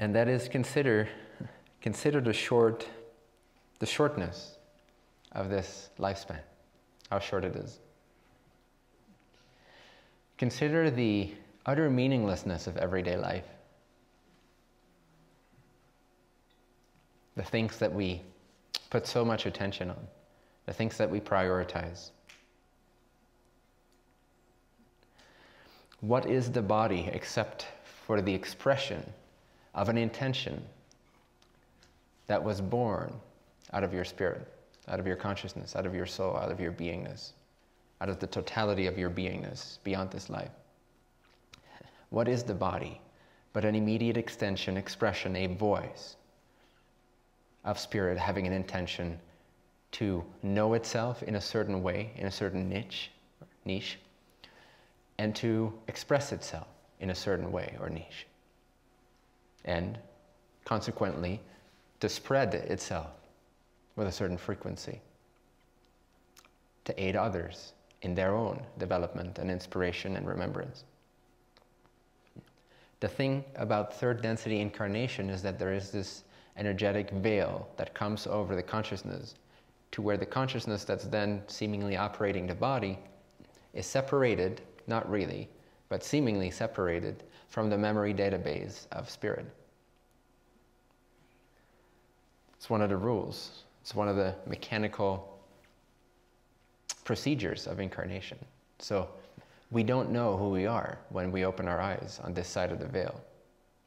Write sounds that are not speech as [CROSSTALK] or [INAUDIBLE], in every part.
And that is consider, consider the short, the shortness of this lifespan, how short it is. Consider the utter meaninglessness of everyday life. The things that we put so much attention on, the things that we prioritize. What is the body except for the expression of an intention that was born out of your spirit, out of your consciousness, out of your soul, out of your beingness, out of the totality of your beingness beyond this life? What is the body but an immediate extension, expression, a voice of spirit having an intention to know itself in a certain way, in a certain niche, niche, and to express itself in a certain way or niche. And consequently, to spread itself with a certain frequency, to aid others in their own development and inspiration and remembrance. The thing about third density incarnation is that there is this energetic veil that comes over the consciousness to where the consciousness that's then seemingly operating the body is separated, not really, but seemingly separated from the memory database of spirit. It's one of the rules. It's one of the mechanical procedures of incarnation. So we don't know who we are when we open our eyes on this side of the veil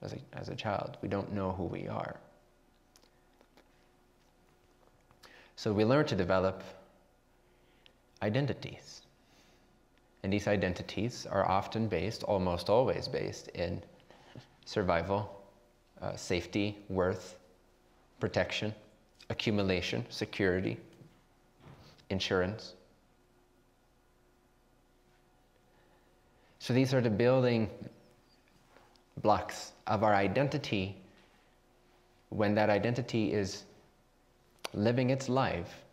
as a, as a child. We don't know who we are. So we learn to develop identities. And these identities are often based, almost always based, in survival, uh, safety, worth, protection, accumulation, security, insurance. So these are the building blocks of our identity when that identity is living its life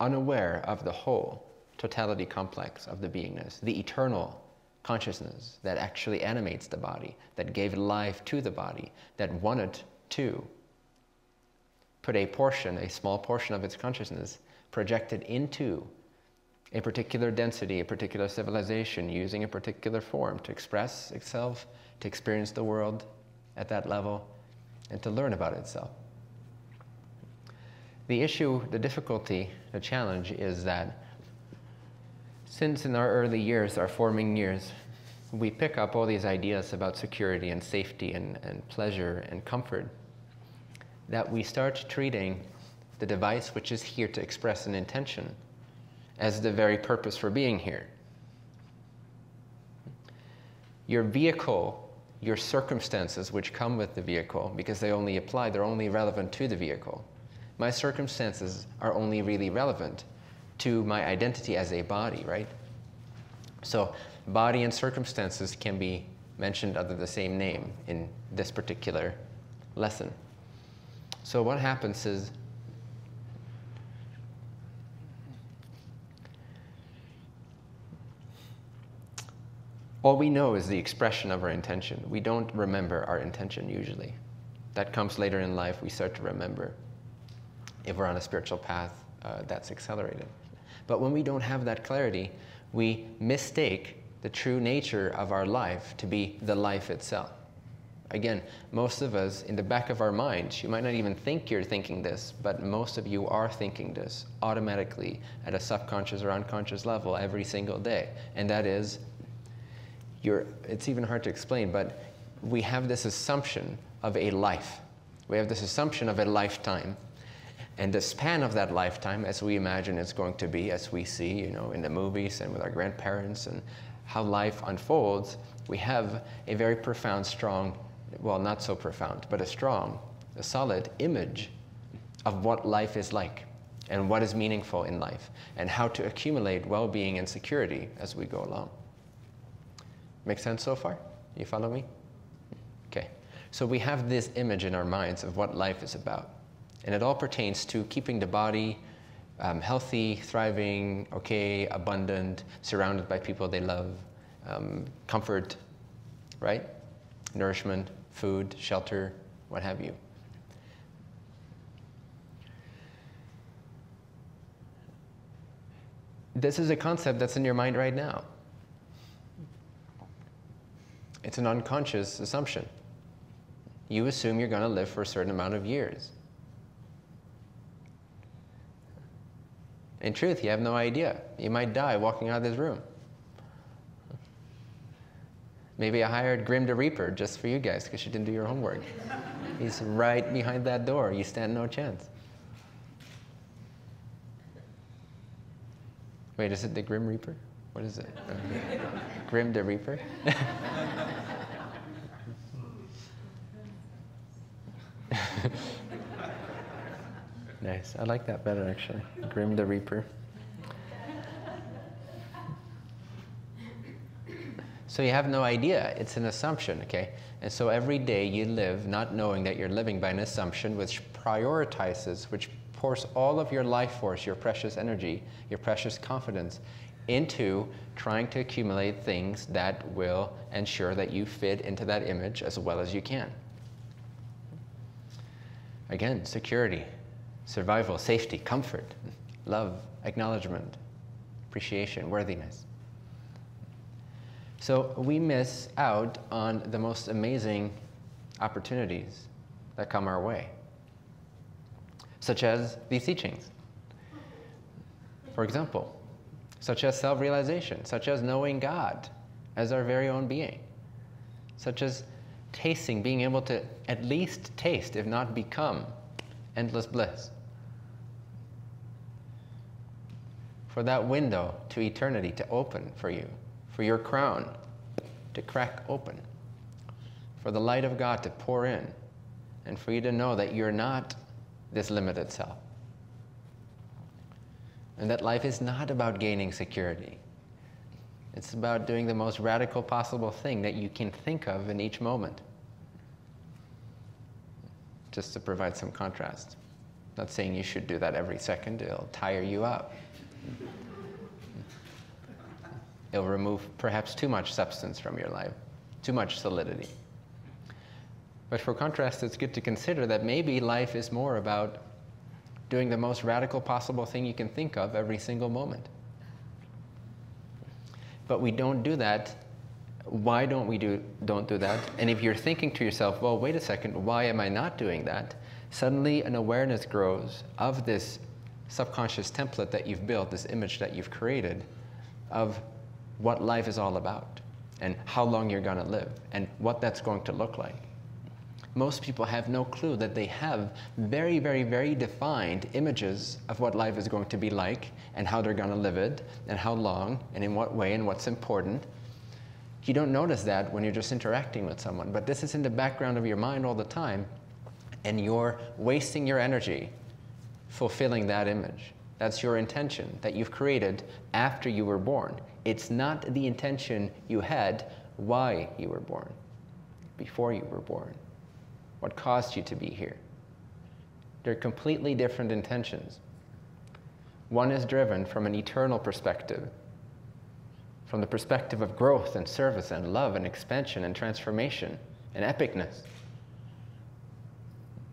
unaware of the whole totality complex of the beingness, the eternal consciousness that actually animates the body, that gave life to the body, that wanted to put a portion, a small portion of its consciousness, projected into a particular density, a particular civilization, using a particular form to express itself, to experience the world at that level, and to learn about itself. The issue, the difficulty, the challenge is that since in our early years, our forming years, we pick up all these ideas about security and safety and, and pleasure and comfort, that we start treating the device which is here to express an intention as the very purpose for being here. Your vehicle, your circumstances which come with the vehicle, because they only apply, they're only relevant to the vehicle. My circumstances are only really relevant to my identity as a body, right? So, body and circumstances can be mentioned under the same name in this particular lesson. So, what happens is All we know is the expression of our intention. We don't remember our intention usually. That comes later in life, we start to remember. If we're on a spiritual path, uh, that's accelerated. But when we don't have that clarity, we mistake the true nature of our life to be the life itself. Again, most of us, in the back of our minds, you might not even think you're thinking this, but most of you are thinking this automatically at a subconscious or unconscious level every single day. And that is, you're, it's even hard to explain, but we have this assumption of a life. We have this assumption of a lifetime. And the span of that lifetime, as we imagine it's going to be, as we see, you know, in the movies and with our grandparents and how life unfolds, we have a very profound, strong, well, not so profound, but a strong, a solid image of what life is like and what is meaningful in life and how to accumulate well-being and security as we go along. Make sense so far? You follow me? Okay. So we have this image in our minds of what life is about. And it all pertains to keeping the body um, healthy, thriving, okay, abundant, surrounded by people they love, um, comfort, right? Nourishment, food, shelter, what have you. This is a concept that's in your mind right now. It's an unconscious assumption. You assume you're going to live for a certain amount of years. In truth, you have no idea. You might die walking out of this room. Maybe I hired Grim the Reaper just for you guys because you didn't do your homework. He's right behind that door. You stand no chance. Wait, is it the Grim Reaper? What is it? [LAUGHS] Grim the Reaper? [LAUGHS] I like that better actually. Grim the Reaper. So you have no idea. It's an assumption, okay? And so every day you live not knowing that you're living by an assumption which prioritizes, which pours all of your life force, your precious energy, your precious confidence into trying to accumulate things that will ensure that you fit into that image as well as you can. Again, security, survival, safety, comfort, love, acknowledgement, appreciation, worthiness. So we miss out on the most amazing opportunities that come our way, such as these teachings. For example, such as self realization, such as knowing God as our very own being, such as tasting, being able to at least taste, if not become, endless bliss. For that window to eternity to open for you for your crown to crack open, for the light of God to pour in, and for you to know that you're not this limited self. And that life is not about gaining security. It's about doing the most radical possible thing that you can think of in each moment. Just to provide some contrast. Not saying you should do that every second, it'll tire you out. It'll remove perhaps too much substance from your life, too much solidity. But for contrast, it's good to consider that maybe life is more about doing the most radical possible thing you can think of every single moment. But we don't do that. Why don't we do, don't do that? And if you're thinking to yourself, well, wait a second, why am I not doing that? Suddenly an awareness grows of this subconscious template that you've built, this image that you've created, of what life is all about and how long you're going to live and what that's going to look like. Most people have no clue that they have very, very, very defined images of what life is going to be like and how they're going to live it and how long and in what way and what's important. You don't notice that when you're just interacting with someone, but this is in the background of your mind all the time, and you're wasting your energy fulfilling that image. That's your intention that you've created after you were born. It's not the intention you had why you were born, before you were born, what caused you to be here. They're completely different intentions. One is driven from an eternal perspective, from the perspective of growth and service and love and expansion and transformation and epicness,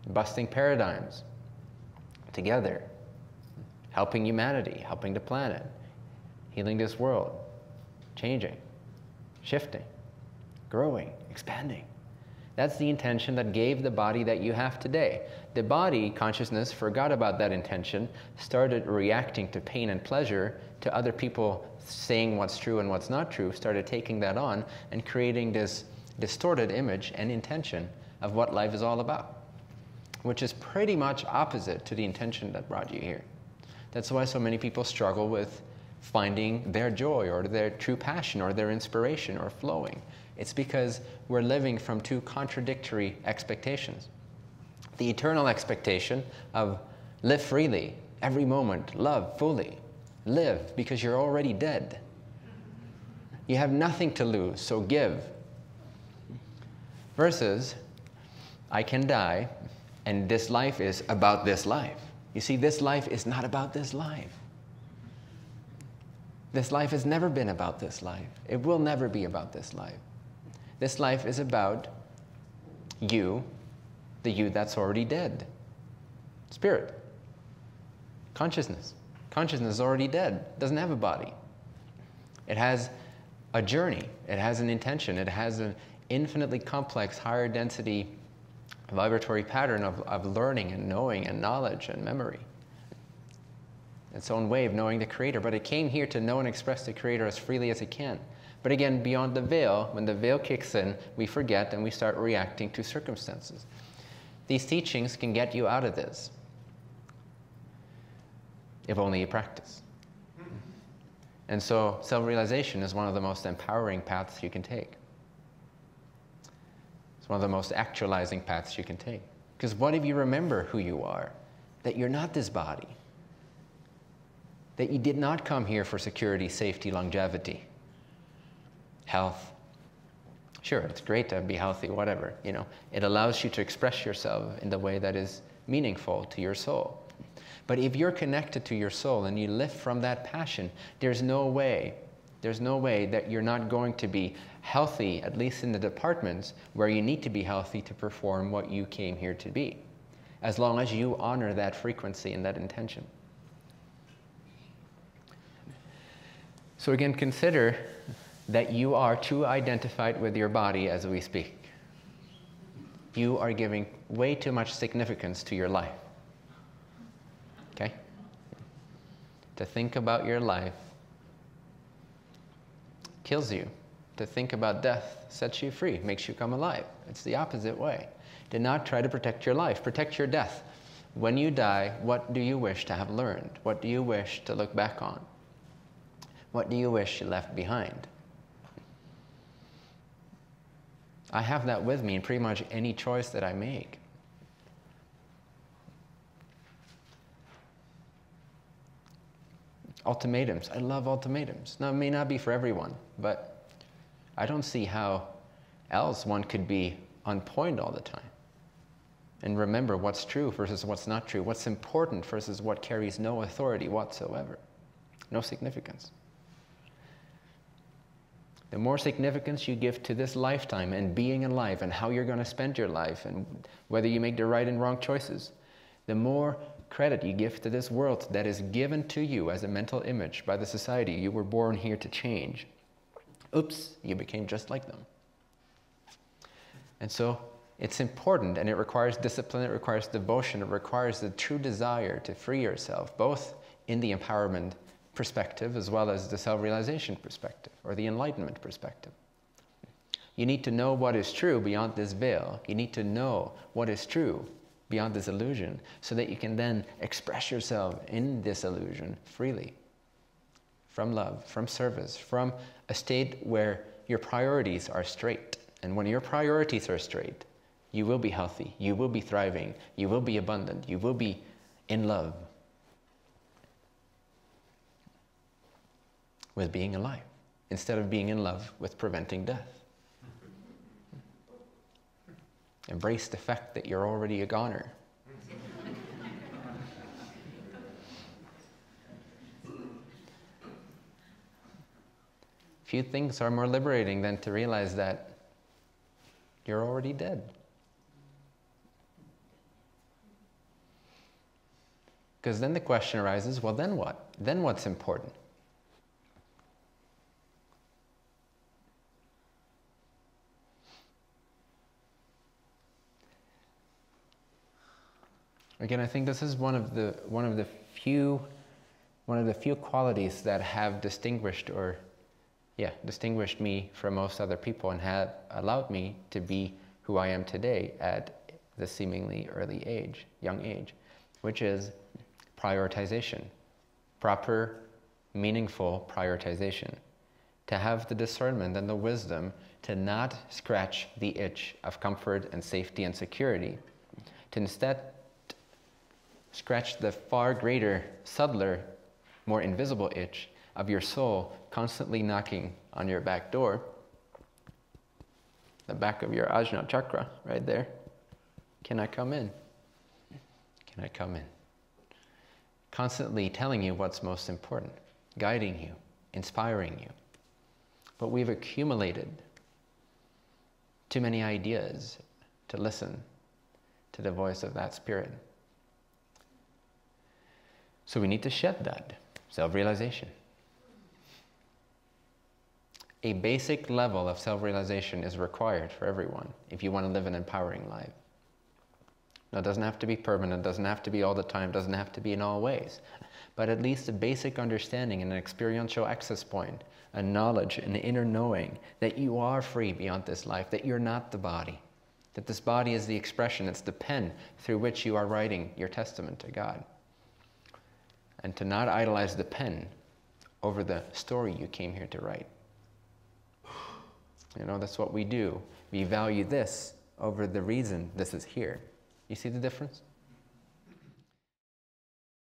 busting paradigms together, helping humanity, helping the planet, healing this world, changing, shifting, growing, expanding. That's the intention that gave the body that you have today. The body consciousness forgot about that intention, started reacting to pain and pleasure, to other people saying what's true and what's not true, started taking that on and creating this distorted image and intention of what life is all about, which is pretty much opposite to the intention that brought you here. That's why so many people struggle with finding their joy or their true passion or their inspiration or flowing. It's because we're living from two contradictory expectations. The eternal expectation of live freely, every moment, love fully. Live because you're already dead. You have nothing to lose, so give. Versus, I can die, and this life is about this life. You see, this life is not about this life. This life has never been about this life. It will never be about this life. This life is about you the you that's already dead. Spirit. Consciousness. Consciousness is already dead, doesn't have a body. It has a journey, it has an intention, it has an infinitely complex, higher density vibratory pattern of, of learning and knowing and knowledge and memory. Its own way of knowing the Creator, but it came here to know and express the Creator as freely as it can. But again, beyond the veil, when the veil kicks in, we forget and we start reacting to circumstances. These teachings can get you out of this if only you practice. And so, self realization is one of the most empowering paths you can take. It's one of the most actualizing paths you can take. Because what if you remember who you are? That you're not this body. That you did not come here for security, safety, longevity, health. Sure, it's great to be healthy, whatever, you know. It allows you to express yourself in the way that is meaningful to your soul. But if you're connected to your soul and you live from that passion, there's no way, there's no way that you're not going to be healthy, at least in the departments where you need to be healthy to perform what you came here to be, as long as you honor that frequency and that intention. So, again, consider that you are too identified with your body as we speak. You are giving way too much significance to your life. Okay? To think about your life kills you. To think about death sets you free, makes you come alive. It's the opposite way. Do not try to protect your life, protect your death. When you die, what do you wish to have learned? What do you wish to look back on? What do you wish you left behind? I have that with me in pretty much any choice that I make. Ultimatums. I love ultimatums. Now, it may not be for everyone, but I don't see how else one could be on point all the time and remember what's true versus what's not true, what's important versus what carries no authority whatsoever, no significance. The more significance you give to this lifetime and being alive and how you're going to spend your life and whether you make the right and wrong choices, the more credit you give to this world that is given to you as a mental image by the society you were born here to change. Oops, you became just like them. And so it's important and it requires discipline, it requires devotion, it requires the true desire to free yourself, both in the empowerment perspective as well as the self realization perspective or the enlightenment perspective. You need to know what is true beyond this veil. You need to know what is true beyond this illusion so that you can then express yourself in this illusion freely from love, from service, from a state where your priorities are straight. And when your priorities are straight, you will be healthy, you will be thriving, you will be abundant, you will be in love with being alive instead of being in love with preventing death. Embrace the fact that you're already a goner. Few things are more liberating than to realize that you're already dead. Because then the question arises well, then what? Then what's important? Again, I think this is one of the one of the few one of the few qualities that have distinguished or yeah, distinguished me from most other people and have allowed me to be who I am today at the seemingly early age, young age, which is prioritization. Proper, meaningful prioritization. To have the discernment and the wisdom to not scratch the itch of comfort and safety and security, to instead scratch the far greater, subtler, more invisible itch of your soul constantly knocking on your back door, the back of your ajna chakra, right there. Can I come in? Can I come in? Constantly telling you what's most important, guiding you, inspiring you. But we've accumulated too many ideas to listen to the voice of that spirit. So we need to shed that self realization. A basic level of self realization is required for everyone if you want to live an empowering life. Now, it doesn't have to be permanent, doesn't have to be all the time, doesn't have to be in all ways, but at least a basic understanding and an experiential access point, a knowledge, an inner knowing that you are free beyond this life, that you're not the body, that this body is the expression, it's the pen through which you are writing your testament to God. And to not idolize the pen over the story you came here to write. You know, that's what we do. We value this over the reason this is here. You see the difference?